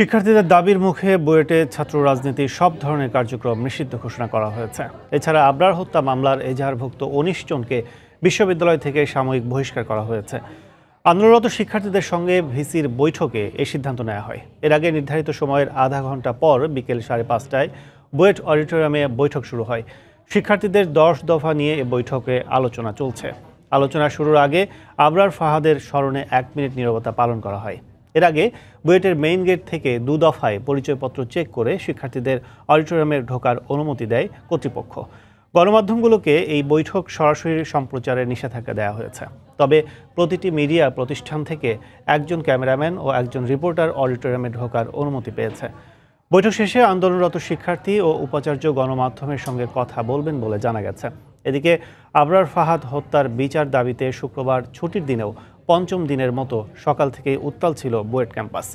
শিক্ষার্থীদের দাবির মুখে বুয়েটে ছাত্র রাজনীতির সব ধরনের কার্যক্রম নিষিদ্ধ ঘোষণা করা হয়েছে। এছাড়া আবরার হত্যা মামলার এজাহারভুক্ত উনিশ জনকে বিশ্ববিদ্যালয় থেকে সাময়িক বহিষ্কার করা হয়েছে। আন্দোলনরত শিক্ষার্থীদের সঙ্গে ভিসির বৈঠকে এই সিদ্ধান্ত নেওয়া হয়। এর আগে নির্ধারিত সময়ের আধা ঘণ্টা পর বিকেল সাড়ে পাঁচটায় বুয়েট অডিটোরিয়ামে বৈঠক শুরু হয়। শিক্ষার্থীদের দশ দফা নিয়ে এ বৈঠকে আলোচনা চলছে। আলোচনা শুরুর আগে আবরার ফাহাদের স্মরণে এক মিনিট নীরবতা পালন করা হয়। এর আগে বুয়েটের মেইন গেট থেকে দু দফায় পরিচয়পত্র চেক করে শিক্ষার্থীদের অডিটোরিয়ামে ঢোকার অনুমতি দেয় কর্তৃপক্ষ। গণমাধ্যমগুলোকে এই বৈঠক সরাসরি সম্প্রচারের নিষেধাজ্ঞা দেওয়া হয়েছে। তবে প্রতিটি মিডিয়া প্রতিষ্ঠান থেকে একজন ক্যামেরাম্যান ও একজন রিপোর্টার অডিটোরিয়ামে ঢোকার অনুমতি পেয়েছে। বৈঠক শেষে আন্দোলনরত শিক্ষার্থী ও উপাচার্য গণমাধ্যমের সঙ্গে কথা বলবেন বলে জানা গেছে। এদিকে আবরার ফাহাদ হত্যার বিচার দাবিতে শুক্রবার ছুটির দিনেও পঞ্চম দিনের মতো সকাল থেকে উত্তাল ছিল বুয়েট ক্যাম্পাস।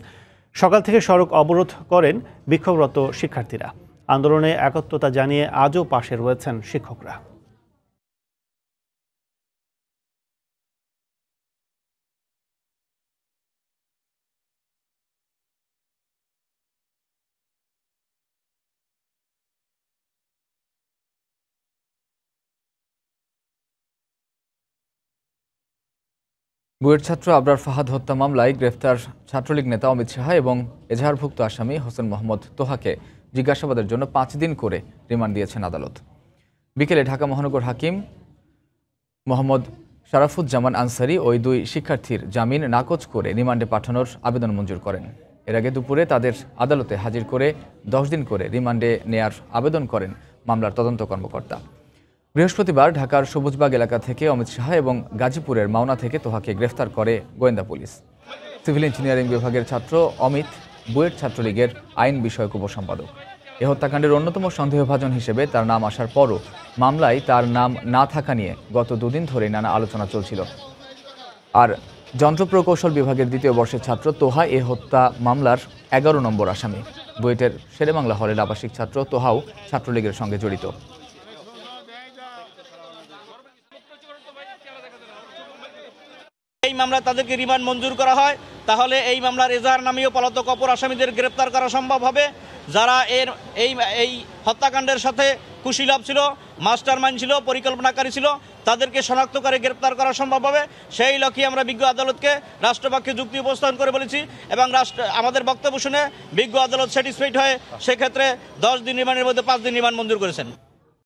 সকাল থেকে সড়ক অবরোধ করেন বিক্ষোভরত শিক্ষার্থীরা। আন্দোলনে একত্রতা জানিয়ে আজও পাশে রয়েছেন শিক্ষকরা। বুয়েট ছাত্র আবরার ফাহাদ হত্যা মামলায় গ্রেফতার ছাত্রলীগ নেতা অমিত শাহ এবং এজাহারভুক্ত আসামি হোসেন মোহাম্মদ তোহাকে জিজ্ঞাসাবাদের জন্য পাঁচ দিন করে রিমান্ড দিয়েছেন আদালত। বিকেলে ঢাকা মহানগর হাকিম মোহাম্মদ শারাফুজ্জামান আনসারি ওই দুই শিক্ষার্থীর জামিন নাকচ করে রিমান্ডে পাঠানোর আবেদন মঞ্জুর করেন। এর আগে দুপুরে তাদের আদালতে হাজির করে দশ দিন করে রিমান্ডে নেয়ার আবেদন করেন মামলার তদন্ত কর্মকর্তা। বৃহস্পতিবার ঢাকার সবুজবাগ এলাকা থেকে অমিত শাহ এবং গাজীপুরের মাওনা থেকে তোহাকে গ্রেফতার করে গোয়েন্দা পুলিশ। সিভিল ইঞ্জিনিয়ারিং বিভাগের ছাত্র অমিত বুয়েট ছাত্রলীগের আইন বিষয়ক উপসম্পাদক। এ হত্যাকাণ্ডের অন্যতম সন্দেহভাজন হিসেবে তার নাম আসার পরও মামলায় তার নাম না থাকা নিয়ে গত দুদিন ধরে নানা আলোচনা চলছিল। আর যন্ত্র প্রকৌশল বিভাগের দ্বিতীয় বর্ষের ছাত্র তোহা এ হত্যা মামলার এগারো নম্বর আসামি। বুয়েটের শেরেবাংলা হলের আবাসিক ছাত্র তোহাও ছাত্রলীগের সঙ্গে জড়িত। এই মামলায় তাদেরকে রিমান্ড মঞ্জুর করা হয়। তাহলে এই মামলার এজাহার নামীয় পলাতক অপর আসামিদের গ্রেপ্তার করা সম্ভব হবে। যারা এর এই এই হত্যাকাণ্ডের সাথে কুশীলাভ ছিল মাস্টার মাইন্ড ছিল, পরিকল্পনাকারী ছিল, তাদেরকে শনাক্ত করে গ্রেপ্তার করা সম্ভব হবে। সেই লক্ষ্যে আমরা বিজ্ঞ আদালতকে রাষ্ট্রপক্ষে যুক্তি উপস্থাপন করে বলেছি এবং রাষ্ট্র আমাদের বক্তব্য শুনে বিজ্ঞ আদালত স্যাটিসফাইড হয়ে সেক্ষেত্রে দশ দিন রিমান্ডের মধ্যে পাঁচ দিন রিমান্ড মঞ্জুর করেছেন।